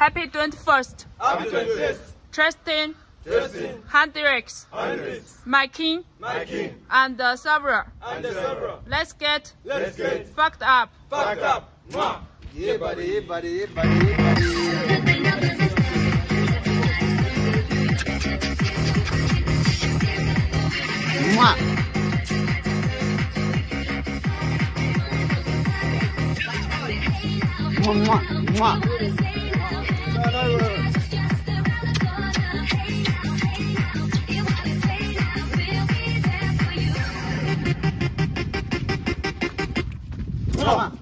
Happy 21st. Happy 21st. Tristan, Justin, Hendrix, Hendrix, my king, my king, and the server. and the server. Let's get Let's get fucked up. fucked up. Mwah. Yeah, buddy, yeah, buddy, yeah, buddy, yeah, buddy. Mwah. Mwah, mwah, mwah. Come on.